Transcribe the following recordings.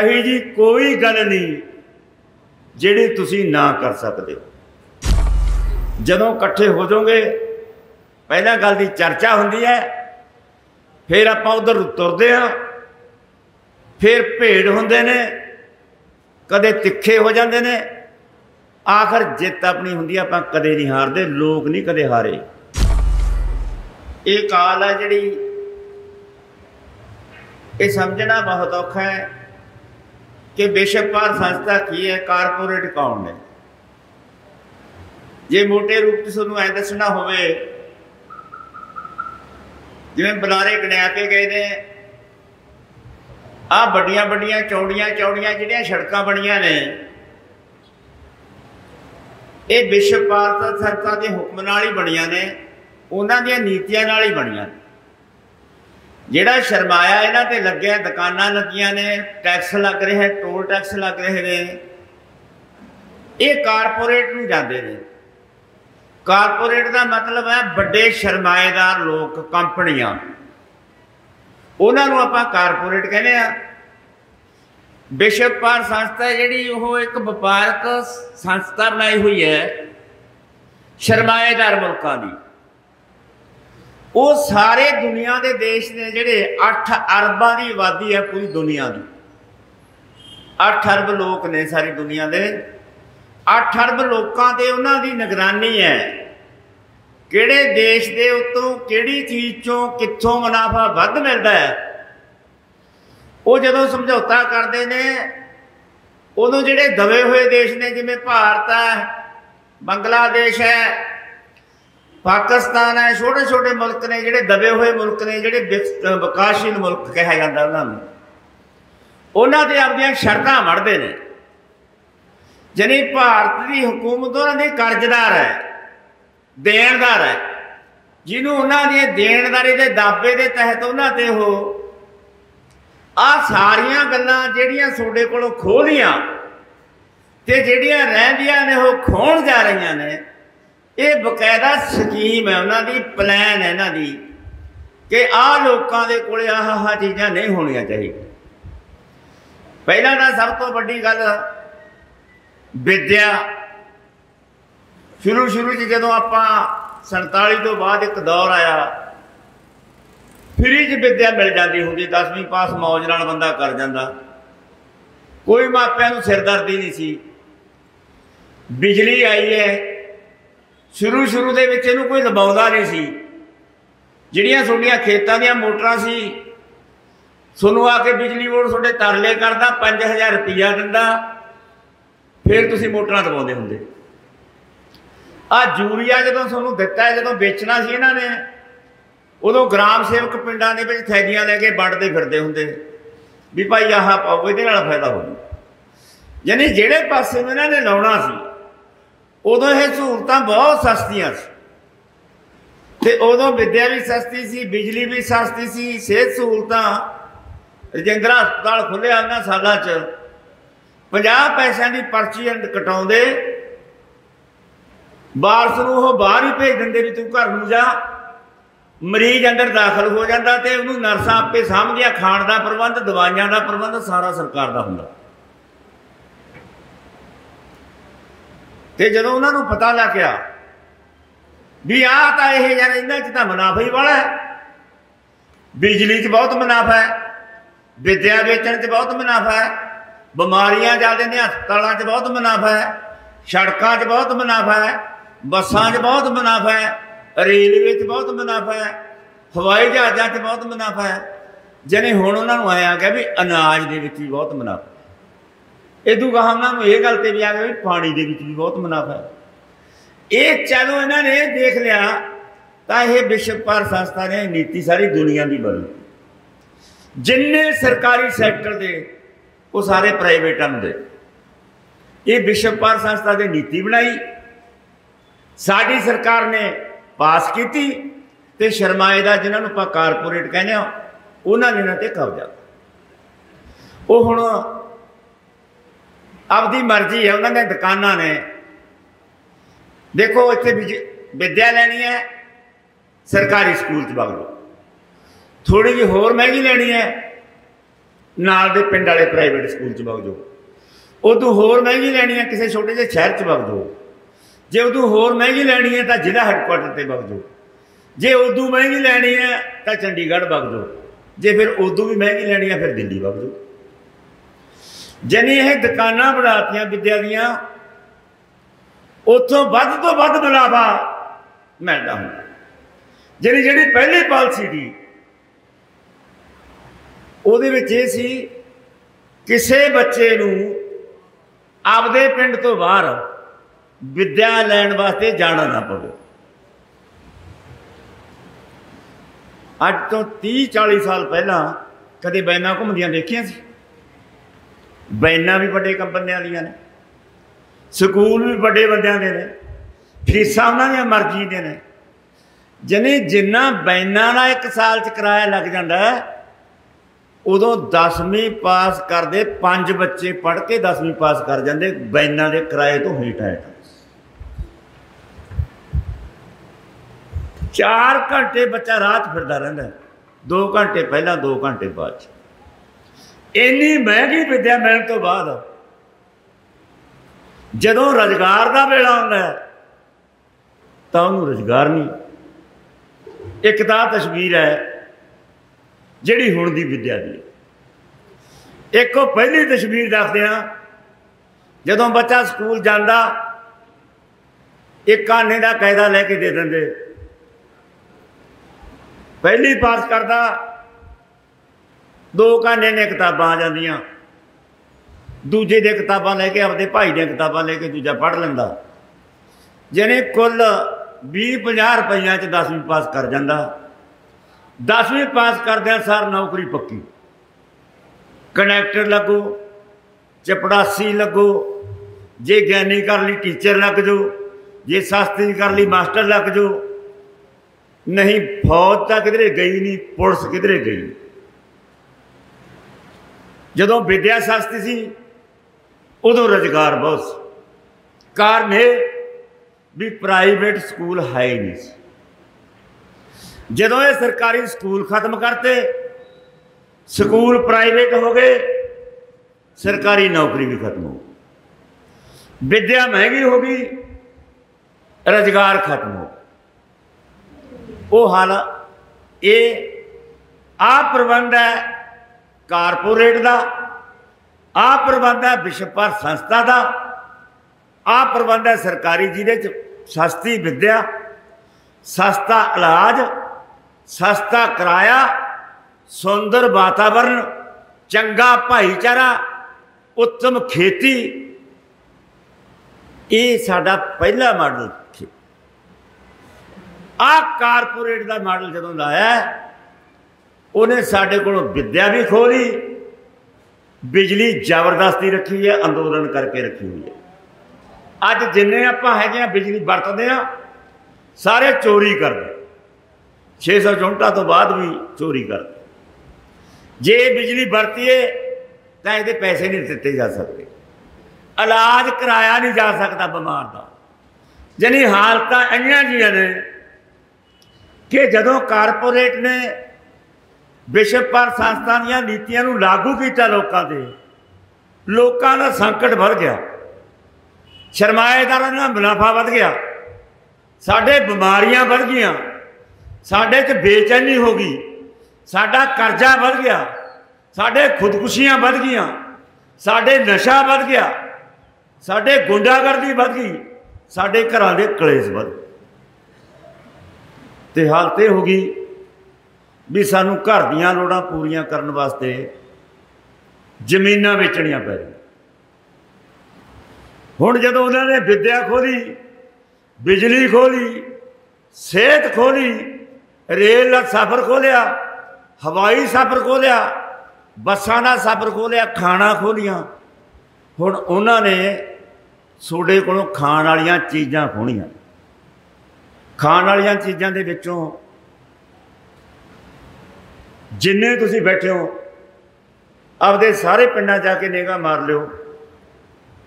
ਅਹੀ ਜੀ ਕੋਈ ਗੱਲ ਨਹੀਂ ਜਿਹੜੀ ਤੁਸੀਂ ਨਾ ਕਰ ਸਕਦੇ ਜਦੋਂ ਇਕੱਠੇ ਹੋ ਜਾਓਗੇ, ਪਹਿਲਾਂ ਗੱਲ ਦੀ ਚਰਚਾ ਹੁੰਦੀ ਹੈ, ਫਿਰ ਆਪਾਂ ਉਧਰ ਤੁਰਦੇ ਆ ਫਿਰ ਭੇੜ ਹੁੰਦੇ ਨੇ, ਕਦੇ ਤਿੱਖੇ ਹੋ ਜਾਂਦੇ ਨੇ। ਆਖਰ ਜਿੱਤ ਆਪਣੀ ਹੁੰਦੀ ਆਪਾਂ ਕਦੇ ਨਹੀਂ ਹਾਰਦੇ, ਲੋਕ ਨਹੀਂ ਕਦੇ ਹਾਰੇ। ਇਹ ਕਾਲ ਹੈ ਜਿਹੜੀ, ਇਹ ਸਮਝਣਾ ਬਹੁਤ ਔਖਾ ਹੈ। ਕਿ ਬੇਸ਼ੱਕਵਾਰ ਸੰਸਥਾ ਕੀ ਹੈ, ਕਾਰਪੋਰੇਟ ਕੌਣ ਨੇ? ਜੇ ਮੋਟੇ ਰੂਪ ਚ ਤੁਹਾਨੂੰ ਐ ਦੱਸਣਾ ਹੋਵੇ, ਜਿਵੇਂ ਬੁਲਾਰੇ ਗਣਿਆ ਕੇ ਗਏ ਨੇ ਆ ਵੱਡੀਆਂ ਵੱਡੀਆਂ ਚੌੜੀਆਂ ਚੌੜੀਆਂ ਜਿਹੜੀਆਂ ਸੜਕਾਂ ਬਣੀਆਂ ਨੇ, ਇਹ ਵਿਸ਼ਵ ਭਾਰਤ ਸੰਸਥਾ ਦੇ ਹੁਕਮ ਨਾਲ ਹੀ ਬਣੀਆਂ ਨੇ, ਉਹਨਾਂ ਦੀਆਂ ਨੀਤੀਆਂ ਨਾਲ ਹੀ ਬਣੀਆਂ ਨੇ। ਜਿਹੜਾ ਸ਼ਰਮਾਇਆ, ਇਹਨਾਂ ਤੇ ਲੱਗਿਆ, ਦੁਕਾਨਾਂ ਲੱਗੀਆਂ ਨੇ ਟੈਕਸ ਲੱਗ ਰਿਹਾ ਟੋਲ ਟੈਕਸ ਲੱਗ ਰਹੇ ਨੇ। ਇਹ ਕਾਰਪੋਰੇਟ ਨੂੰ ਜਾਂਦੇ ਨੇ। ਕਾਰਪੋਰੇਟ ਦਾ ਮਤਲਬ ਹੈ ਵੱਡੇ ਸ਼ਰਮਾਏਦਾਰ ਲੋਕ, ਕੰਪਨੀਆਂ। ਉਹਨਾਂ ਨੂੰ ਆਪਾਂ ਕਾਰਪੋਰੇਟ ਕਹਿੰਦੇ ਆ। ਵਿਸ਼ਵਪਾਰ ਸੰਸਥਾ ਜਿਹੜੀ ਉਹ ਇੱਕ ਵਪਾਰਕ ਸੰਸਥਾ ਬਣਾਈ ਹੋਈ ਹੈ, ਸ਼ਰਮਾਏਦਾਰ ਮੁਲਕਾਂ ਦੀ। ਉਹ ਸਾਰੇ ਦੁਨੀਆ ਦੇ ਦੇਸ਼ ਨੇ ਜਿਹੜੇ 8 ਅਰਬਾਂ ਦੀ ਆਬਾਦੀ ਹੈ ਪੂਰੀ ਦੁਨੀਆ ਦੀ। 8 ਅਰਬ ਲੋਕ ਨੇ ਸਾਰੀ ਦੁਨੀਆ ਦੇ। 8 ਅਰਬ ਲੋਕਾਂ ਤੇ ਉਹਨਾਂ ਦੀ ਨਿਗਰਾਨੀ ਹੈ ਕਿਹੜੇ ਦੇਸ਼ ਦੇ ਉੱਤੋਂ ਕਿਹੜੀ ਚੀਜ਼ ਚੋਂ ਕਿੱਥੋਂ ਮੁਨਾਫਾ ਵੱਧ ਮਿਲਦਾ ਹੈ। ਉਹ ਜਦੋਂ ਸਮਝੌਤਾ ਕਰਦੇ ਨੇ ਉਦੋਂ ਜਿਹੜੇ ਦਵੇ ਹੋਏ ਦੇਸ਼ ਨੇ ਜਿਵੇਂ ਭਾਰਤ ਹੈ, ਬੰਗਲਾਦੇਸ਼ ਹੈ ਪਾਕਿਸਤਾਨ ਹੈ ਛੋਟੇ ਛੋਟੇ ਮੁਲਕ ਨੇ ਜਿਹੜੇ ਦਬੇ ਹੋਏ ਮੁਲਕ ਨੇ, ਜਿਹੜੇ ਵਿਕਾਸਸ਼ੀਲ ਮੁਲਕ ਕਿਹਾ ਜਾਂਦਾ ਉਹਨਾਂ ਨੂੰ। ਉਹਨਾਂ ਤੇ ਆਪਣੀਆਂ ਸ਼ਰਤਾਂ ਵੜਦੇ ਨੇ। ਜਨੀ ਭਾਰਤ ਦੀ ਹਕੂਮਤ ਉਹਨਾਂ ਦੇ ਕਰਜ਼ਦਾਰ ਹੈ ਦੇਣਦਾਰ ਹੈ ਜਿਹਨੂੰ ਉਹਨਾਂ ਦੀ ਦੇਣਦਾਰੀ ਦੇ ਦਾਬੇ ਦੇ ਤਹਿਤ ਉਹਨਾਂ ਤੇ ਉਹ ਆ ਸਾਰੀਆਂ ਗੱਲਾਂ ਜਿਹੜੀਆਂ ਤੁਹਾਡੇ ਕੋਲੋਂ ਖੋਲੀਆਂ ਤੇ ਜਿਹੜੀਆਂ ਰਹਿੰਦੀਆਂ ਨੇ, ਉਹ ਖੋਣ ਜਾ ਰਹੀਆਂ ਨੇ ਇਹ ਬਕਾਇਦਾ ਸਕੀਮ ਹੈ, ਉਹਨਾਂ ਦੀ ਪਲਾਨ ਹੈ ਇਹਨਾਂ ਦੀ ਕਿ ਆਹ ਲੋਕਾਂ ਦੇ ਕੋਲੇ ਆਹ ਆਹ ਚੀਜ਼ਾਂ ਨਹੀਂ ਹੋਣੀਆਂ ਚਾਹੀਦੀਆਂ। ਪਹਿਲਾਂ ਤਾਂ ਸਭ ਤੋਂ ਵੱਡੀ ਗੱਲ ਵਿਦਿਆ। ਸ਼ੁਰੂ ਸ਼ੁਰੂ 'ਚ ਜਦੋਂ ਆਪਾਂ 47 ਤੋਂ ਬਾਅਦ ਇੱਕ ਦੌਰ ਆਇਆ ਫ੍ਰੀ 'ਚ ਵਿਦਿਆ ਮਿਲ ਜਾਂਦੀ ਹੁੰਦੀ 10ਵੀਂ ਪਾਸ ਮੌਜ ਨਾਲ ਬੰਦਾ ਕਰ ਜਾਂਦਾ। ਕੋਈ ਮਾਪਿਆਂ ਨੂੰ ਸਿਰਦਰਦੀ ਨਹੀਂ ਸੀ। ਬਿਜਲੀ ਆਈ ਹੈ ਸ਼ੁਰੂ ਸ਼ੁਰੂ ਦੇ ਵਿੱਚ ਇਹਨੂੰ ਕੋਈ ਲਵਾਉਂਦਾ ਨਹੀਂ ਸੀ। ਜਿਹੜੀਆਂ ਤੁਹਾਡੀਆਂ ਖੇਤਾਂ ਦੀਆਂ ਮੋਟਰਾਂ ਸੀ, ਤੁਹਾਨੂੰ ਆ ਕੇ ਬਿਜਲੀ ਬੋਰਡ ਤੁਹਾਡੇ ਤਰਲੇ ਕਰਦਾ 5000 ਰੁਪਇਆ ਦਿੰਦਾ, ਫਿਰ ਤੁਸੀਂ ਮੋਟਰਾਂ ਦਵਾਉਂਦੇ ਹੁੰਦੇ। ਆ ਯੂਰੀਆ ਜਦੋਂ ਤੁਹਾਨੂੰ ਦਿੱਤਾ, ਜਦੋਂ ਵੇਚਣਾ ਸੀ ਇਹਨਾਂ ਨੇ, ਉਦੋਂ ਗ੍ਰਾਮ ਸੇਵਕ ਪਿੰਡਾਂ ਦੇ ਵਿੱਚ ਥੈਲੀਆਂ ਲੈ ਕੇ ਵੰਡਦੇ ਫਿਰਦੇ ਹੁੰਦੇ। ਵੀ ਭਾਈ ਆਹ ਪਾਓ, ਇਹਦੇ ਨਾਲ ਫਾਇਦਾ ਹੋਊ ਯਾਨੀ ਜਿਹੜੇ ਪਾਸੇ ਨੂੰ ਇਹਨਾਂ ਨੇ ਲਾਉਣਾ ਸੀ ਉਦੋਂ ਇਹ ਸਹੂਲਤਾਂ ਬਹੁਤ ਸਸਤੀਆਂ ਸੀ। ਤੇ ਉਦੋਂ ਵਿਦਿਆ ਵੀ ਸਸਤੀ ਸੀ, ਬਿਜਲੀ ਵੀ ਸਸਤੀ ਸੀ, ਸਿਹਤ ਸਹੂਲਤਾਂ ਰਜਿੰਦਰਾ ਹਸਪਤਾਲ ਖੁੱਲਿਆ ਉਹਨਾਂ ਸਾਲਾਂ 'ਚ। 50 ਪੈਸਿਆਂ ਦੀ ਪਰਚੀ ਕਟਾਉਂਦੇ। ਬਾਰਸ ਨੂੰ ਉਹ ਬਾਹਰ ਹੀ ਭੇਜ ਦਿੰਦੇ ਵੀ ਤੂੰ ਘਰ ਨੂੰ ਜਾ। ਮਰੀਜ਼ ਅੰਦਰ ਦਾਖਲ ਹੋ ਜਾਂਦਾ ਤੇ ਉਹਨੂੰ ਨਰਸਾਂ ਆਪੇ ਸਾਂਭਦੀਆਂ, ਖਾਣ ਦਾ ਪ੍ਰਬੰਧ, ਦਵਾਈਆਂ ਦਾ ਪ੍ਰਬੰਧ, ਸਾਰਾ ਸਰਕਾਰ ਦਾ ਹੁੰਦਾ। ਤੇ ਜਦੋਂ ਉਹਨਾਂ ਨੂੰ ਪਤਾ ਲੱਗਿਆ ਵੀ ਆਹ ਤਾਂ ਇਹ ਯਾਰ ਇਹਨਾਂ 'ਚ ਤਾਂ ਮੁਨਾਫਾ ਹੀ ਵਾਲਾ ਹੈ। ਬਿਜਲੀ 'ਚ ਬਹੁਤ ਮੁਨਾਫਾ ਹੈ, ਵਿਦਿਆ ਵੇਚਣ 'ਚ ਬਹੁਤ ਮੁਨਾਫਾ ਹੈ, ਬਿਮਾਰੀਆਂ ਜ਼ਿਆਦਾ ਨੇ ਹਸਪਤਾਲਾਂ 'ਚ ਬਹੁਤ ਮੁਨਾਫਾ ਹੈ, ਸੜਕਾਂ 'ਚ ਬਹੁਤ ਮੁਨਾਫਾ ਹੈ, ਬੱਸਾਂ 'ਚ ਬਹੁਤ ਮੁਨਾਫਾ ਹੈ, ਰੇਲਵੇ 'ਚ ਬਹੁਤ ਮੁਨਾਫਾ ਹੈ, ਹਵਾਈ ਜਹਾਜ਼ਾਂ 'ਚ ਬਹੁਤ ਮੁਨਾਫਾ ਹੈ। ਜਨੇ ਹੁਣ ਉਹਨਾਂ ਨੂੰ ਆਇਆ ਗਿਆ ਵੀ ਅਨਾਜ ਦੇ ਵਿੱਚ ਵੀ ਬਹੁਤ ਮੁਨਾਫਾ ਇਦੋਂ ਗਾਹਾਂ ਉਹਨਾਂ ਨੂੰ ਇਹ ਗੱਲ ਤੇ ਵੀ ਆ ਗਿਆ ਵੀ ਪਾਣੀ ਦੇ ਵਿੱਚ ਵੀ ਬਹੁਤ ਮੁਨਾਫਾ ਹੈ। ਇਹ ਚਲੋ ਇਹਨਾਂ ਨੇ ਦੇਖ ਲਿਆ, ਤਾਂ ਇਹ ਵਿਸ਼ਵ ਪਰ ਸੰਸਥਾ ਨੇ ਨੀਤੀ ਸਾਰੀ ਦੁਨੀਆ ਦੀ ਬਣੀ। ਜਿੰਨੇ ਸਰਕਾਰੀ ਸੈਕਟਰ ਦੇ, ਉਹ ਸਾਰੇ ਪ੍ਰਾਈਵੇਟਾਂ ਨੂੰ ਦੇ। ਇਹ ਵਿਸ਼ਵ ਪਰ ਸੰਸਥਾ ਦੀ ਨੀਤੀ ਬਣਾਈ। ਸਾਡੀ ਸਰਕਾਰ ਨੇ ਪਾਸ ਕੀਤੀ ਤੇ ਸ਼ਰਮਾਏਦਾਰ ਜਿਨ੍ਹਾਂ ਨੂੰ ਆਪਾਂ ਕਾਰਪੋਰੇਟ ਕਹਿੰਦੇ ਆ ਉਹਨਾਂ ਨੇ ਇਹਨਾਂ ਤੇ ਕਬਜ਼ਾ ਉਹ ਹੁਣ ਆਪਦੀ ਮਰਜ਼ੀ ਹੈ, ਉਹਨਾਂ ਨੇ ਦੁਕਾਨਾਂ ਨੇ। ਦੇਖੋ, ਇੱਥੇ ਵਿਦਿਆ ਲੈਣੀ ਹੈ, ਸਰਕਾਰੀ ਸਕੂਲ ਚ ਵਗ ਲਓ ਥੋੜੀ ਜਿਹੀ ਹੋਰ ਮਹਿੰਗੀ ਲੈਣੀ ਹੈ, ਨਾਲ ਦੇ ਪਿੰਡ ਵਾਲੇ ਪ੍ਰਾਈਵੇਟ ਸਕੂਲ 'ਚ ਵਗ ਜਾਓ। ਉਦੋਂ ਹੋਰ ਮਹਿੰਗੀ ਲੈਣੀ ਹੈ, ਕਿਸੇ ਛੋਟੇ ਜਿਹੇ ਸ਼ਹਿਰ 'ਚ ਵਗ ਜਾਓ। ਜੇ ਉਦੋਂ ਹੋਰ ਮਹਿੰਗੀ ਲੈਣੀ ਹੈ, ਤਾਂ ਜ਼ਿਲ੍ਹਾ ਹੈੱਡਕੁਆਟਰ ਤੇ ਵਗ ਜਾਓ। ਜੇ ਉਦੋਂ ਮਹਿੰਗੀ ਲੈਣੀ ਹੈ, ਤਾਂ ਚੰਡੀਗੜ੍ਹ ਵਗ ਜਾਓ। ਜੇ ਫਿਰ ਉਦੋਂ ਵੀ ਮਹਿੰਗੀ ਲੈਣੀ ਹੈ, ਫਿਰ ਦਿੱਲੀ ਵਗ ਜਾਓ। ਜਨੀ ਇਹ ਦੁਕਾਨਾਂ ਬਣਾਤੀਆਂ ਵਿਦਿਆ ਦੀਆਂ, ਉੱਥੋਂ ਵੱਧ ਤੋਂ ਵੱਧ ਮੁਨਾਫਾ ਮਿਲਦਾ ਹੁੰਦਾ। ਜਿਹੜੀ ਜਿਹੜੀ ਪਹਿਲੀ ਪਾਲਿਸੀ ਦੀ ਉਹਦੇ ਵਿੱਚ ਇਹ ਸੀ, ਕਿਸੇ ਬੱਚੇ ਨੂੰ ਆਪਦੇ ਪਿੰਡ ਤੋਂ ਬਾਹਰ ਵਿਦਿਆ ਲੈਣ ਵਾਸਤੇ ਜਾਣਾ ਨਾ ਪਵੇ। ਅੱਜ ਤੋਂ 30 40 ਸਾਲ ਪਹਿਲਾਂ ਕਦੇ ਬੈਨਾ ਘੁੰਮਦੀਆਂ ਦੇਖੀਆਂ ਸੀ? ਬੈਨਾਂ ਵੀ ਵੱਡੇ ਕੰਪਨੀਆਂ ਦੀਆਂ ਨੇ, ਸਕੂਲ ਵੀ ਵੱਡੇ ਬੰਦਿਆਂ ਦੇ ਨੇ, ਫੀਸਾਂ ਉਹਨਾਂ ਦੀਆਂ ਮਰਜ਼ੀ ਦੇ ਨੇ। ਜਨੇ ਜਿੰਨਾ ਬੈਨਾਂ ਦਾ ਇੱਕ ਸਾਲ ਚ ਕਿਰਾਇਆ ਲੱਗ ਜਾਂਦਾ ਉਦੋਂ 10ਵੀਂ ਪਾਸ ਕਰਦੇ ਪੰਜ ਬੱਚੇ ਪੜ੍ਹ ਕੇ 10ਵੀਂ ਪਾਸ ਕਰ ਜਾਂਦੇ, ਬੈਨਾਂ ਦੇ ਕਿਰਾਏ ਤੋਂ ਹੇਠ ਹੈ। 4 ਘੰਟੇ ਬੱਚਾ ਰਾਤ ਫਿਰਦਾ ਰਹਿੰਦਾ 2 ਘੰਟੇ ਪਹਿਲਾਂ 2 ਘੰਟੇ ਬਾਅਦ ਇੰਨੀ ਮਹਿੰਗੀ ਵਿੱਦਿਆ ਮਿਲਣ ਤੋਂ ਬਾਅਦ ਜਦੋਂ ਰੋਜ਼ਗਾਰ ਦਾ ਵੇਲਾ ਆਉਂਦਾ ਤਾਂ ਉਹਨੂੰ ਰੋਜ਼ਗਾਰ ਨਹੀਂ। ਇੱਕ ਤਾਂ ਤਸਵੀਰ ਹੈ, ਜਿਹੜੀ ਹੁਣ ਦੀ ਵਿਦਿਆ ਦੀ ਇੱਕ ਉਹ ਪਹਿਲੀ ਤਸਵੀਰ ਦੱਸਦੇ ਆ ਜਦੋਂ ਬੱਚਾ ਸਕੂਲ ਜਾਂਦਾ, ਇੱਕ ਆਨੇ ਦਾ ਕਾਇਦਾ ਲੈ ਕੇ ਦੇ ਦਿੰਦੇ। ਪਹਿਲੀ ਪਾਸ ਕਰਦਾ ਦੋ ਕਾਨੇ ਦੀਆਂ ਕਿਤਾਬਾਂ ਆ ਜਾਂਦੀਆਂ। ਦੂਜੇ ਦੀਆਂ ਕਿਤਾਬਾਂ ਲੈ ਕੇ ਆਪਦੇ ਭਾਈ ਦੀਆਂ ਕਿਤਾਬਾਂ ਲੈ ਕੇ ਦੂਜਾ ਪੜ੍ਹ ਲੈਂਦਾ। ਜਿਹਨੇ ਕੁੱਲ 20 50 ਰੁਪਈਆਂ ਚ 10ਵੀਂ ਪਾਸ ਕਰ ਜਾਂਦਾ। 10ਵੀਂ ਪਾਸ ਕਰਦਿਆਂ ਸਾਰ ਨੌਕਰੀ ਪੱਕੀ। ਕਨੈਕਟਰ ਲੱਗੋ, ਚਪੜਾਸੀ ਲੱਗੋ, ਜੇ ਗਿਆਨੀ ਕਰ ਲਈ ਟੀਚਰ ਲੱਗ ਜਾਓ ਜੇ ਸ਼ਸਤੀ ਕਰ ਲਈ ਮਾਸਟਰ ਲੱਗ ਜਾਓ ਨਹੀਂ ਫੌਜ ਤਾਂ ਕਿਧਰੇ ਗਈ ਨਹੀਂ, ਪੁਲਿਸ ਕਿਧਰੇ ਗਈ। ਜਦੋਂ ਵਿਦਿਆ ਸਸਤੀ ਸੀ, ਉਦੋਂ ਰੋਜ਼ਗਾਰ ਬਹੁਤ ਸੀ। ਕਾਰਨ ਇਹ ਵੀ ਪ੍ਰਾਈਵੇਟ ਸਕੂਲ ਹੈ ਹੀ ਨਹੀਂ ਸੀ। ਜਦੋਂ ਇਹ ਸਰਕਾਰੀ ਸਕੂਲ ਖਤਮ ਕਰਤੇ ਸਕੂਲ ਪ੍ਰਾਈਵੇਟ ਹੋ ਗਏ, ਸਰਕਾਰੀ ਨੌਕਰੀ ਵੀ ਖਤਮ ਹੋ ਵਿਦਿਆ ਮਹਿੰਗੀ ਹੋ ਗਈ, ਰੋਜ਼ਗਾਰ ਖਤਮ ਹੋ ਉਹ ਹਾਲ ਇਹ ਆ ਪ੍ਰਬੰਧ ਹੈ ਕਾਰਪੋਰੇਟ ਦਾ, ਆ ਪ੍ਰਬੰਧ ਹੈ ਵਿਸ਼ਵ ਭਰ ਸੰਸਥਾ ਦਾ, ਆ ਪ੍ਰਬੰਧ ਹੈ ਸਰਕਾਰੀ ਜਿਹਦੇ ਚ, ਸਸਤੀ ਵਿਦਿਆ, ਸਸਤਾ ਇਲਾਜ, ਸਸਤਾ ਕਿਰਾਇਆ, ਸੁੰਦਰ ਵਾਤਾਵਰਣ ਚੰਗਾ ਭਾਈਚਾਰਾ, ਉੱਤਮ ਖੇਤੀ। ਇਹ ਸਾਡਾ ਪਹਿਲਾ ਮਾਡਲ ਸੀ। ਆ ਕਾਰਪੋਰੇਟ ਦਾ ਮਾਡਲ ਜਦੋਂ ਲਾਇਆ ਉਹਨੇ ਸਾਡੇ ਕੋਲੋਂ ਵਿੱਦਿਆ ਵੀ ਖੋਲੀ, ਬਿਜਲੀ ਜ਼ਬਰਦਸਤੀ ਰੱਖੀ ਹੋਈ ਹੈ, ਅੰਦੋਲਨ ਕਰਕੇ ਰੱਖੀ ਹੋਈ ਹੈ। ਅੱਜ ਜਿੰਨੇ ਆਪਾਂ ਹੈਗੇ ਆ, ਬਿਜਲੀ ਵਰਤਦੇ ਆ, ਸਾਰੇ ਚੋਰੀ ਕਰਦੇ। 600 ਯੂਨਿਟਾਂ ਤੋਂ ਬਾਅਦ ਵੀ ਚੋਰੀ ਕਰਦੇ। ਜੇ ਬਿਜਲੀ ਵਰਤੀਏ, ਤਾਂ ਇਹਦੇ ਪੈਸੇ ਨਹੀਂ ਦਿੱਤੇ ਜਾ ਸਕਦੇ। ਇਲਾਜ ਕਰਾਇਆ ਨਹੀਂ ਜਾ ਸਕਦਾ ਬਿਮਾਰ ਦਾ। ਜਨੀ ਹਾਲਤਾਂ ਇੰਨੀਆਂ ਜੀਆਂ ਨੇ ਕਿ ਜਦੋਂ ਕਾਰਪੋਰੇਟ ਨੇ ਵਿਸ਼ਵ ਪਰ ਸੰਸਥਾ ਦੀਆਂ ਨੀਤੀਆਂ ਨੂੰ ਲਾਗੂ ਕੀਤਾ ਲੋਕਾਂ ਤੇ। ਲੋਕਾਂ ਦਾ ਸੰਕਟ ਵੱਧ ਗਿਆ। ਸਰਮਾਏਦਾਰਾਂ ਦਾ ਮੁਨਾਫਾ ਵੱਧ ਗਿਆ। ਸਾਡੇ ਬਿਮਾਰੀਆਂ ਵੱਧ ਗਈਆਂ। ਸਾਡੇ 'ਚ ਬੇਚੈਨੀ ਹੋ ਗਈ। ਸਾਡਾ ਕਰਜ਼ਾ ਵੱਧ ਗਿਆ। ਸਾਡੇ ਖੁਦਕੁਸ਼ੀਆਂ ਵੱਧ ਗਈਆਂ। ਸਾਡੇ ਨਸ਼ਾ ਵੱਧ ਗਿਆ। ਸਾਡੇ ਗੁੰਡਾਗਰਦੀ ਵੱਧ ਗਈ। ਸਾਡੇ ਘਰਾਂ ਦੇ ਕਲੇਸ਼ ਵੱਧ ਤੇ ਹਾਲਤ ਇਹ ਹੋ ਗਈ ਵੀ ਸਾਨੂੰ ਘਰ ਦੀਆਂ ਲੋੜਾਂ ਪੂਰੀਆਂ ਕਰਨ ਵਾਸਤੇ ਜ਼ਮੀਨਾਂ ਵੇਚਣੀਆਂ ਪੈ ਰਹੀਆਂ। ਹੁਣ ਜਦੋਂ ਉਹਨਾਂ ਨੇ ਵਿਦਿਆ ਖੋਲੀ ਬਿਜਲੀ ਖੋਲੀ ਸਿਹਤ ਖੋਲੀ ਰੇਲ ਦਾ ਸਫ਼ਰ ਖੋਲਿਆ ਹਵਾਈ ਸਫ਼ਰ ਖੋਲਿਆ ਬੱਸਾਂ ਦਾ ਸਫ਼ਰ ਖੋਲਿਆ ਖਾਣਾ ਖੋਲੀਆਂ ਹੁਣ ਉਹਨਾਂ ਨੇ ਸੋਡੇ ਕੋਲੋਂ ਖਾਣ ਵਾਲੀਆਂ ਚੀਜ਼ਾਂ ਖੋਣੀਆਂ ਖਾਣ ਵਾਲੀਆਂ ਚੀਜ਼ਾਂ ਦੇ ਵਿੱਚੋਂ ਜਿੰਨੇ ਤੁਸੀਂ ਬੈਠੇ ਹੋ, ਆਪਦੇ ਸਾਰੇ ਪਿੰਡਾਂ ਜਾ ਕੇ ਨੇਗਾ ਮਾਰ ਲਿਓ।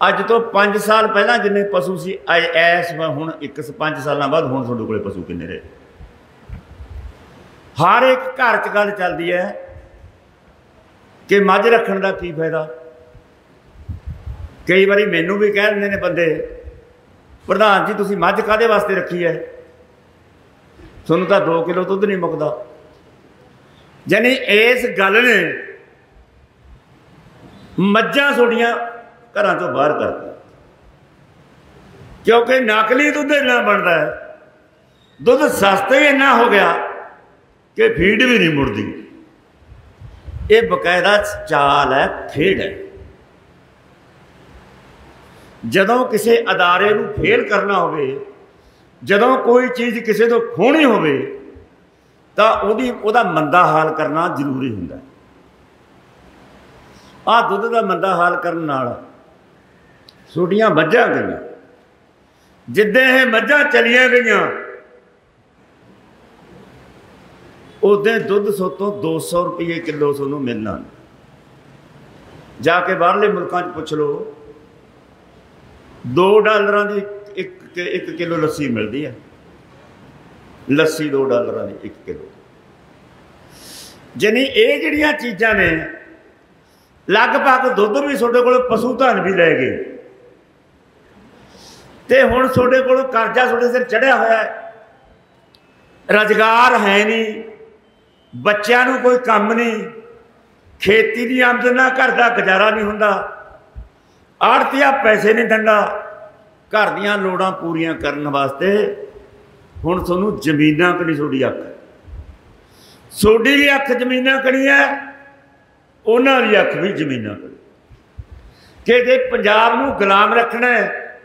ਅੱਜ ਤੋਂ 5 ਸਾਲ ਪਹਿਲਾਂ ਜਿੰਨੇ ਪਸ਼ੂ ਸੀ ਐਸ ਹੁਣ ਇੱਕ 5 ਸਾਲਾਂ ਬਾਅਦ ਹੁਣ ਤੁਹਾਡੇ ਕੋਲੇ ਪਸ਼ੂ ਕਿੰਨੇ ਰਹੇ? ਹਰ ਇੱਕ ਘਰ 'ਚ ਗੱਲ ਚੱਲਦੀ ਹੈ ਕਿ ਮੱਝ ਰੱਖਣ ਦਾ ਕੀ ਫਾਇਦਾ? ਕਈ ਵਾਰੀ ਮੈਨੂੰ ਵੀ ਕਹਿ ਦਿੰਦੇ ਨੇ ਬੰਦੇ, ਪ੍ਰਧਾਨ ਜੀ, ਤੁਸੀਂ ਮੱਝ ਕਾਦੇ ਵਾਸਤੇ ਰੱਖੀ ਹੈ? ਤੁਹਾਨੂੰ ਤਾਂ 2 ਕਿਲੋ ਦੁੱਧ ਨਹੀਂ ਮੁੱਕਦਾ। ਯਾਨੀ ਇਸ ਗੱਲ ਨੇ ਮੱਝਾਂ ਛੋਡੀਆਂ ਘਰਾਂ ਤੋਂ ਬਾਹਰ ਕਰਤਾ ਕਿਉਂਕਿ ਨਕਲੀ ਦੁੱਧ ਇੰਨਾ ਬਣਦਾ ਹੈ, ਦੁੱਧ ਸਸਤਾ ਹੀ ਇੰਨਾ ਹੋ ਗਿਆ ਕਿ ਫੀਡ ਵੀ ਨਹੀਂ ਮੁੜਦੀ। ਇਹ ਬਕਾਇਦਾ ਚਾਲ ਹੈ, ਖੇਡ ਹੈ। ਜਦੋਂ ਕਿਸੇ ਅਦਾਰੇ ਨੂੰ ਫੇਲ ਕਰਨਾ ਹੋਵੇ, ਜਦੋਂ ਕੋਈ ਚੀਜ਼ ਕਿਸੇ ਤੋਂ ਖੋਣੀ ਹੋਵੇ ਤਾਂ ਉਹਦੀ, ਉਹਦਾ ਮੰਦਾ ਹਾਲ ਕਰਨਾ ਜ਼ਰੂਰੀ ਹੁੰਦਾ ਆ ਦੁੱਧ ਦਾ ਮੰਦਾ ਹਾਲ ਕਰਨ ਨਾਲ ਛੋਟੀਆਂ ਮੱਝਾਂ ਗਈਆਂ। ਜਿੱਦਾਂ ਇਹ ਮੱਝਾਂ ਚਲੀਆਂ ਗਈਆਂ, ਉਹਦੇ ਦੁੱਧ ਸੋਤੋਂ 200 ਰੁਪਏ ਕਿਲੋ ਤੁਹਾਨੂੰ ਮਿਲਣਾ। ਜਾ ਕੇ ਬਾਹਰਲੇ ਮੁਲਕਾਂ 'ਚ ਪੁੱਛ ਲਓ 2 ਡਾਲਰਾਂ ਦੀ ਇੱਕ ਇੱਕ ਕਿਲੋ ਲੱਸੀ ਮਿਲਦੀ ਹੈ। ਲੱਸੀ 2 ਡਾਲਰਾਂ ਦੀ 1 ਕਿਲੋ। ਜਨੀ ਇਹ ਜਿਹੜੀਆਂ ਚੀਜ਼ਾਂ ਨੇ, ਲਗਭਗ ਦੁੱਧ ਵੀ ਤੁਹਾਡੇ ਕੋਲ ਪਸ਼ੂ ਧਨ ਵੀ ਲੈ ਗਏ। ਤੇ ਹੁਣ ਤੁਹਾਡੇ ਕੋਲ ਕਰਜ਼ਾ ਤੁਹਾਡੇ ਸਿਰ ਚੜਿਆ ਹੋਇਆ ਹੈ। ਰਜਗਾਰ ਹੈ ਨਹੀਂ, ਬੱਚਿਆਂ ਨੂੰ ਕੋਈ ਕੰਮ ਨਹੀਂ, ਖੇਤੀ ਦੀ ਆਮਦਨ ਨਾਲ ਘਰ ਦਾ ਗੁਜ਼ਾਰਾ ਨਹੀਂ ਹੁੰਦਾ। ਆੜਤੀਆ ਪੈਸੇ ਨਹੀਂ ਦਿੰਦਾ। ਘਰ ਦੀਆਂ ਲੋੜਾਂ ਪੂਰੀਆਂ ਕਰਨ ਵਾਸਤੇ ਹੁਣ ਤੁਹਾਨੂੰ ਜ਼ਮੀਨਾਂ ਕਣੀ ਤੁਹਾਡੀ ਅੱਖ ਤੁਹਾਡੀ ਵੀ ਅੱਖ ਜ਼ਮੀਨਾਂ ਕਣੀ ਹੈ, ਉਹਨਾਂ ਦੀ ਅੱਖ ਵੀ ਜ਼ਮੀਨਾਂ ਕਣੀ ਕਿ ਜੇ ਪੰਜਾਬ ਨੂੰ ਗੁਲਾਮ ਰੱਖਣਾ ਹੈ,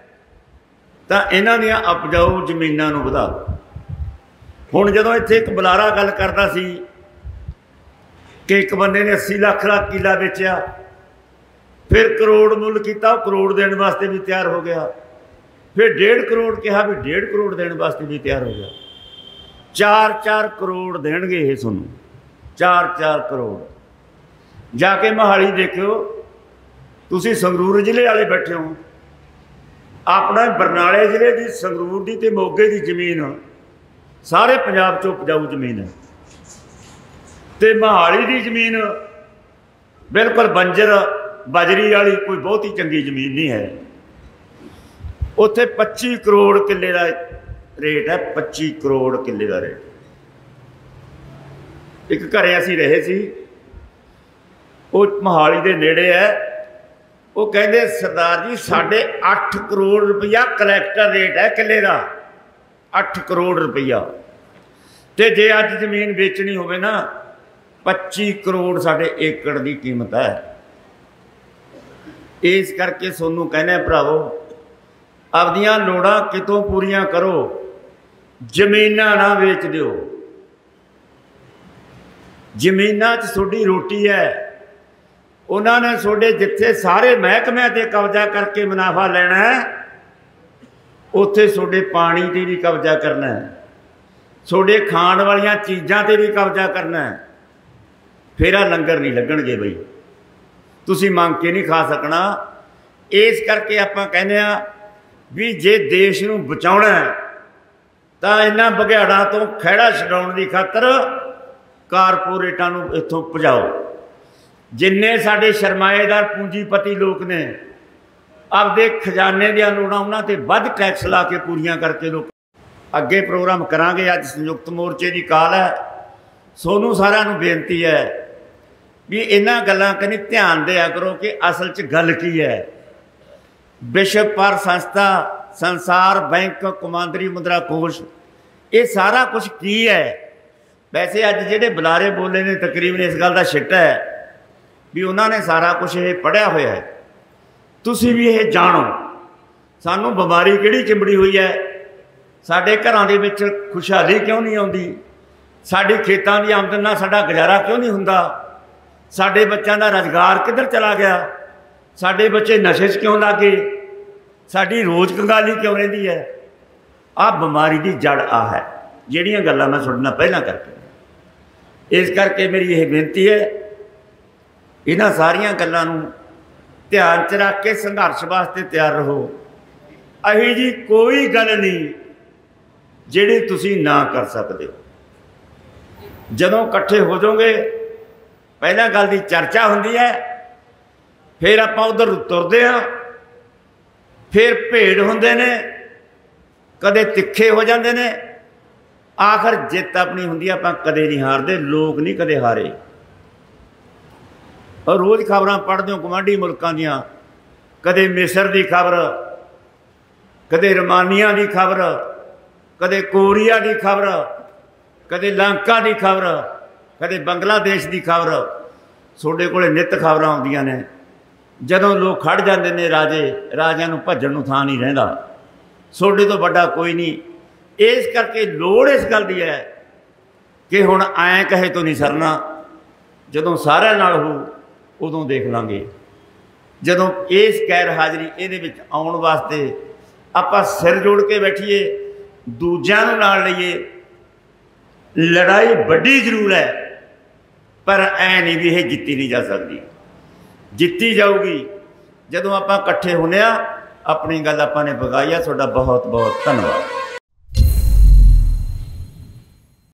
ਤਾਂ ਇਹਨਾਂ ਦੀਆਂ ਉਪਜਾਊ ਜ਼ਮੀਨਾਂ ਨੂੰ ਵਧਾਓ ਹੁਣ ਜਦੋਂ ਇੱਥੇ ਇੱਕ ਬੁਲਾਰਾ ਗੱਲ ਕਰਦਾ ਸੀ ਕਿ ਇੱਕ ਬੰਦੇ ਨੇ 80 ਲੱਖ ਦਾ ਕਿਲਾ ਵੇਚਿਆ, ਫਿਰ ਕਰੋੜ ਮੁੱਲ ਕੀਤਾ, ਉਹ ਕਰੋੜ ਦੇਣ ਵਾਸਤੇ ਵੀ ਤਿਆਰ ਹੋ ਗਿਆ। ਫਿਰ 1.5 ਕਰੋੜ ਕਿਹਾ ਵੀ 1.5 ਕਰੋੜ ਦੇਣ ਵਾਸਤੇ ਵੀ ਤਿਆਰ ਹੋ ਗਿਆ। 4-4 ਕਰੋੜ ਦੇਣਗੇ ਇਹ ਤੁਹਾਨੂੰ। 4-4 ਕਰੋੜ। ਜਾ ਕੇ ਮਹਾਲੀ ਦੇਖਿਓ, ਤੁਸੀਂ ਸੰਗਰੂਰ ਜ਼ਿਲ੍ਹੇ ਵਾਲੇ ਬੈਠੇ ਹੋ। ਆਪਣਾ ਬਰਨਾਲੇ ਜ਼ਿਲ੍ਹੇ ਦੀ, ਸੰਗਰੂਰ ਦੀ ਤੇ ਮੋਗੇ ਦੀ ਜ਼ਮੀਨ ਸਾਰੇ ਪੰਜਾਬ 'ਚੋਂ ਉਪਜਾਊ ਜ਼ਮੀਨ ਹੈ ਤੇ ਮਹਾਲੀ ਦੀ ਜ਼ਮੀਨ ਬਿਲਕੁਲ ਬੰਜਰ ਬਜਰੀ ਵਾਲੀ ਕੋਈ ਬਹੁਤੀ ਚੰਗੀ ਜ਼ਮੀਨ ਨਹੀਂ ਹੈ। ਉੱਥੇ 25 ਕਰੋੜ ਕਿੱਲੇ ਦਾ ਰੇਟ ਹੈ 25 ਕਰੋੜ ਕਿੱਲੇ ਦਾ ਰੇਟ। ਇੱਕ ਘਰੇ ਅਸੀਂ ਰਹੇ ਸੀ, ਉਹ ਮਹਾਲੀ ਦੇ ਨੇੜੇ ਹੈ। ਉਹ ਕਹਿੰਦੇ, ਸਰਦਾਰ ਜੀ, ਸਾਡੇ 8 ਕਰੋੜ ਰੁਪਇਆ ਕਲੈਕਟਰ ਰੇਟ ਹੈ ਕਿੱਲੇ ਦਾ। 8 ਕਰੋੜ ਰੁਪਇਆ। ਤੇ ਜੇ ਅੱਜ ਜ਼ਮੀਨ ਵੇਚਣੀ ਹੋਵੇ ਨਾ 25 ਕਰੋੜ ਸਾਡੇ ਏਕੜ ਦੀ ਕੀਮਤ ਹੈ। ਇਸ ਕਰਕੇ ਸੋਨੂੰ ਕਹਿੰਦੇ ਭਰਾਵੋ ਆਪਦੀਆਂ ਲੋੜਾਂ ਕਿਤੋਂ ਪੂਰੀਆਂ ਕਰੋ, ਜ਼ਮੀਨਾਂ ਨਾ ਵੇਚ ਦਿਓ। ਜ਼ਮੀਨਾਂ 'ਚ ਤੁਹਾਡੀ ਰੋਟੀ ਹੈ। ਉਹਨਾਂ ਨੇ ਤੁਹਾਡੇ ਜਿੱਥੇ ਸਾਰੇ ਮਹਿਕਮਿਆਂ ਤੇ ਕਬਜ਼ਾ ਕਰਕੇ ਮੁਨਾਫਾ ਲੈਣਾ ਹੈ, ਉੱਥੇ ਤੁਹਾਡੇ ਪਾਣੀ ਤੇ ਵੀ ਕਬਜ਼ਾ ਕਰਨਾ ਹੈ। ਤੁਹਾਡੇ ਖਾਣ ਵਾਲੀਆਂ ਚੀਜ਼ਾਂ ਤੇ ਵੀ ਕਬਜ਼ਾ ਕਰਨਾ ਹੈ। ਫੇਰ ਆ ਲੰਗਰ ਨਹੀਂ ਲੱਗਣਗੇ ਬਈ। ਤੁਸੀਂ ਮੰਗ ਕੇ ਨਹੀਂ ਖਾ ਸਕਣਾ। ਇਸ ਕਰਕੇ ਆਪਾਂ ਕਹਿੰਦੇ ਆ ਵੀ ਜੇ ਦੇਸ਼ ਨੂੰ ਬਚਾਉਣਾ ਤਾਂ ਇਹਨਾਂ ਬਗਿਆੜਾਂ ਤੋਂ ਖਹਿੜਾ ਛਡਾਉਣ ਦੀ ਖਾਤਰ ਕਾਰਪੋਰੇਟਾਂ ਨੂੰ ਇੱਥੋਂ ਭਜਾਓ। ਜਿੰਨੇ ਸਾਡੇ ਸਰਮਾਏਦਾਰ ਪੂੰਜੀਪਤੀ ਲੋਕ ਨੇ, ਆਪਦੇ ਖਜ਼ਾਨੇ ਦੀਆਂ ਲੋੜਾਂ ਉਹਨਾਂ ਤੇ ਵੱਧ ਟੈਕਸ ਲਾ ਕੇ ਪੂਰੀਆਂ ਕਰਕੇ ਲੋਕ ਅੱਗੇ ਪ੍ਰੋਗਰਾਮ ਕਰਾਂਗੇ। ਅੱਜ ਸੰਯੁਕਤ ਮੋਰਚੇ ਦੀ ਕਾਲ ਹੈ। ਸੋਨੂੰ ਸਾਰਿਆਂ ਨੂੰ ਬੇਨਤੀ ਹੈ ਵੀ ਇਹਨਾਂ ਗੱਲਾਂ ਕਨੀ ਧਿਆਨ ਦਿਆ ਕਰੋ ਕਿ ਅਸਲ 'ਚ ਗੱਲ ਕੀ ਹੈ। ਵਿਸ਼ਵ ਪਰ ਸੰਸਥਾ, ਸੰਸਾਰ ਬੈਂਕ, ਕਮਾਂਦਰੀ ਮੁਦਰਾ ਕੋਸ਼, ਇਹ ਸਾਰਾ ਕੁਝ ਕੀ ਹੈ? ਵੈਸੇ ਅੱਜ ਜਿਹੜੇ ਬੁਲਾਰੇ ਬੋਲੇ ਨੇ, ਤਕਰੀਬਨ ਇਸ ਗੱਲ ਦਾ ਛਿੱਟਾ ਹੈ ਵੀ ਉਹਨਾਂ ਨੇ ਸਾਰਾ ਕੁਝ ਇਹ ਪੜਿਆ ਹੋਇਆ ਹੈ। ਤੁਸੀਂ ਵੀ ਇਹ ਜਾਣੋ, ਸਾਨੂੰ ਬਿਮਾਰੀ ਕਿਹੜੀ ਚਿੰਬੜੀ ਹੋਈ ਹੈ? ਸਾਡੇ ਘਰਾਂ ਦੇ ਵਿੱਚ ਖੁਸ਼ਹਾਲੀ ਕਿਉਂ ਨਹੀਂ ਆਉਂਦੀ? ਸਾਡੀ ਖੇਤਾਂ ਦੀ ਆਮਦਨ ਨਾਲ ਸਾਡਾ ਗੁਜ਼ਾਰਾ ਕਿਉਂ ਨਹੀਂ ਹੁੰਦਾ? ਸਾਡੇ ਬੱਚਿਆਂ ਦਾ ਰੋਜ਼ਗਾਰ ਕਿੱਧਰ ਚਲਾ ਗਿਆ? ਸਾਡੇ ਬੱਚੇ ਨਸ਼ੇ 'ਚ ਕਿਉਂ ਲੱਗੇ ਸਾਡੀ ਰੋਜ਼ ਕੰਗਾਲੀ ਕਿਉਂ ਰਹਿੰਦੀ ਹੈ? ਆ ਬਿਮਾਰੀ ਦੀ ਜੜ ਆ ਹੈ। ਜਿਹੜੀਆਂ ਗੱਲਾਂ ਮੈਂ ਤੁਹਾਡੇ ਨਾਲ ਪਹਿਲਾਂ ਕਰਕੇ ਇਸ ਕਰਕੇ ਮੇਰੀ ਇਹ ਬੇਨਤੀ ਹੈ, ਇਹਨਾਂ ਸਾਰੀਆਂ ਗੱਲਾਂ ਨੂੰ ਧਿਆਨ 'ਚ ਰੱਖ ਕੇ ਸੰਘਰਸ਼ ਵਾਸਤੇ ਤਿਆਰ ਰਹੋ। ਅਹੀ ਜੀ ਕੋਈ ਗੱਲ ਨਹੀਂ ਜਿਹੜੀ ਤੁਸੀਂ ਨਾ ਕਰ ਸਕਦੇ ਜਦੋਂ ਇਕੱਠੇ ਹੋ ਜਾਓਗੇ, ਪਹਿਲਾਂ ਗੱਲ ਦੀ ਚਰਚਾ ਹੁੰਦੀ ਹੈ ਫਿਰ ਆਪਾਂ ਉਧਰ ਤੁਰਦੇ ਆ ਫਿਰ ਭੇੜ ਹੁੰਦੇ ਨੇ ਕਦੇ ਤਿੱਖੇ ਹੋ ਜਾਂਦੇ ਨੇ। ਆਖਰ ਜਿੱਤ ਆਪਣੀ ਹੁੰਦੀ ਆ, ਆਪਾਂ ਕਦੇ ਨਹੀਂ ਹਾਰਦੇ ਲੋਕ ਨਹੀਂ ਕਦੇ ਹਾਰੇ। ਔਰ ਰੋਜ਼ ਖਬਰਾਂ ਪੜ੍ਹਦੇ ਹੋ ਗਵਾਂਢੀ ਮੁਲਕਾਂ ਦੀਆਂ। ਕਦੇ ਮਿਸਰ ਦੀ ਖਬਰ ਕਦੇ ਰਮਾਨੀਆ ਦੀ ਖਬਰ ਕਦੇ ਕੋਰੀਆ ਦੀ ਖਬਰ ਕਦੇ ਲੰਕਾ ਦੀ ਖਬਰ ਕਦੇ ਬੰਗਲਾਦੇਸ਼ ਦੀ ਖਬਰ। ਤੁਹਾਡੇ ਕੋਲੇ ਨਿਤ ਖਬਰਾਂ ਆਉਂਦੀਆਂ ਨੇ। ਜਦੋਂ ਲੋਕ ਖੜ ਜਾਂਦੇ ਨੇ ਰਾਜੇ, ਰਾਜਿਆਂ ਨੂੰ ਭੱਜਣ ਨੂੰ ਥਾਂ ਨਹੀਂ ਰਹਿੰਦਾ। ਤੁਹਾਡੇ ਤੋਂ ਵੱਡਾ ਕੋਈ ਨਹੀਂ। ਇਸ ਕਰਕੇ ਲੋੜ ਇਸ ਗੱਲ ਦੀ ਹੈ ਕਿ ਹੁਣ ਐਂ ਕਹੇ ਤੋਂ ਨਹੀਂ ਸਰਨਾ। ਜਦੋਂ ਸਾਰਿਆਂ ਨਾਲ ਹੋ ਉਦੋਂ ਦੇਖ ਲਾਂਗੇ। ਜਦੋਂ ਇਸ ਗੈਰ ਹਾਜ਼ਰੀ ਇਹਦੇ ਵਿੱਚ ਆਉਣ ਵਾਸਤੇ ਆਪਾਂ ਸਿਰ ਜੋੜ ਕੇ ਬੈਠੀਏ, ਦੂਜਿਆਂ ਨੂੰ ਨਾਲ ਲਈਏ, ਲੜਾਈ ਵੱਡੀ ਜ਼ਰੂਰ ਹੈ, ਪਰ ਐ ਨਹੀਂ ਵੀ ਇਹ ਜਿੱਤੀ ਨਹੀਂ ਜਾ ਸਕਦੀ। ਜਿੱਤੀ ਜਾਊਗੀ। ਜਦੋਂ ਆਪਾਂ ਇਕੱਠੇ ਹੁੰਨੇ ਆ, ਆਪਣੀ ਗੱਲ ਆਪਾਂ ਨੇ ਬਗਾਈ ਆ। ਤੁਹਾਡਾ ਬਹੁਤ ਬਹੁਤ ਧੰਨਵਾਦ।